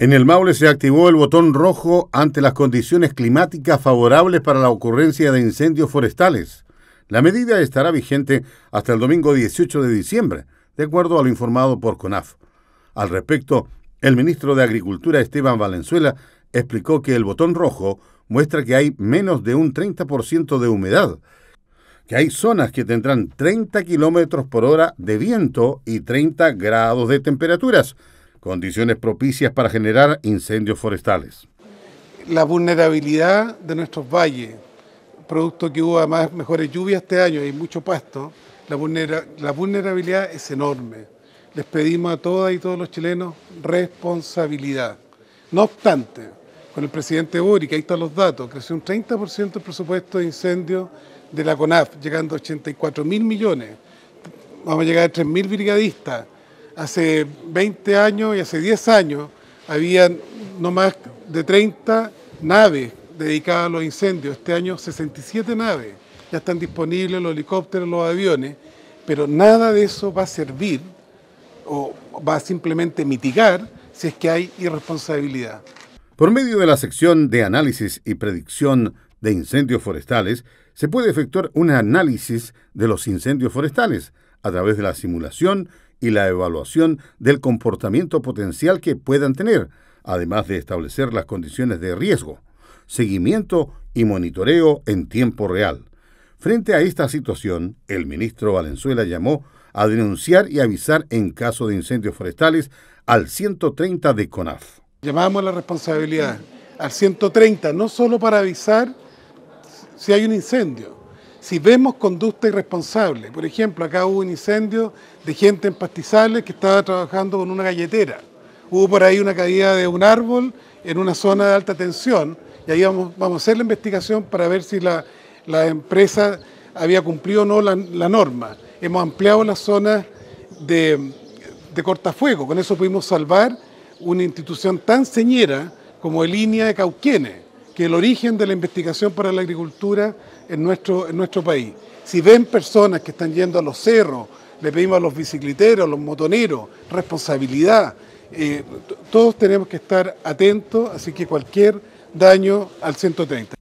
En el Maule se activó el botón rojo ante las condiciones climáticas favorables para la ocurrencia de incendios forestales. La medida estará vigente hasta el domingo 18 de diciembre, de acuerdo a lo informado por CONAF. Al respecto, el ministro de Agricultura Esteban Valenzuela explicó que el botón rojo muestra que hay menos de un 30% de humedad, que hay zonas que tendrán 30 kilómetros por hora de viento y 30 grados de temperaturas, condiciones propicias para generar incendios forestales. La vulnerabilidad de nuestros valles, producto que hubo además mejores lluvias este año y mucho pasto, la, la vulnerabilidad es enorme. Les pedimos a todas y todos los chilenos responsabilidad. No obstante, con el presidente Boric, ahí están los datos, creció un 30% el presupuesto de incendios de la CONAF, llegando a 84 mil millones. Vamos a llegar a 3 mil brigadistas hace 20 años y hace 10 años habían no más de 30 naves dedicadas a los incendios. Este año 67 naves. Ya están disponibles los helicópteros, los aviones, pero nada de eso va a servir o va a simplemente mitigar si es que hay irresponsabilidad. Por medio de la sección de análisis y predicción de incendios forestales, se puede efectuar un análisis de los incendios forestales a través de la simulación y la evaluación del comportamiento potencial que puedan tener, además de establecer las condiciones de riesgo, seguimiento y monitoreo en tiempo real. Frente a esta situación, el ministro Valenzuela llamó a denunciar y avisar en caso de incendios forestales al 130 de CONAF. Llamamos la responsabilidad al 130, no solo para avisar si hay un incendio, si vemos conducta irresponsable, por ejemplo, acá hubo un incendio de gente en pastizales que estaba trabajando con una galletera. Hubo por ahí una caída de un árbol en una zona de alta tensión y ahí vamos, a hacer la investigación para ver si la, empresa había cumplido o no la, norma. Hemos ampliado las zonas de, de cortafuego, con eso pudimos salvar una institución tan señera como el línea de Cauquienes, que el origen de la investigación para la agricultura en nuestro, en nuestro país. Si ven personas que están yendo a los cerros, le pedimos a los bicicleteros, a los motoneros, responsabilidad. Eh, todos tenemos que estar atentos, así que cualquier daño al 130.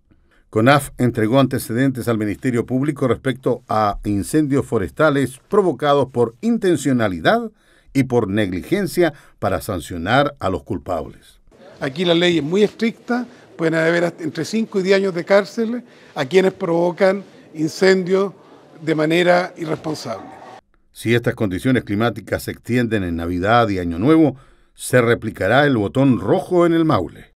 CONAF entregó antecedentes al Ministerio Público respecto a incendios forestales provocados por intencionalidad y por negligencia para sancionar a los culpables. Aquí la ley es muy estricta, pueden haber entre 5 y 10 años de cárcel a quienes provocan incendios de manera irresponsable. Si estas condiciones climáticas se extienden en Navidad y Año Nuevo, se replicará el botón rojo en el Maule.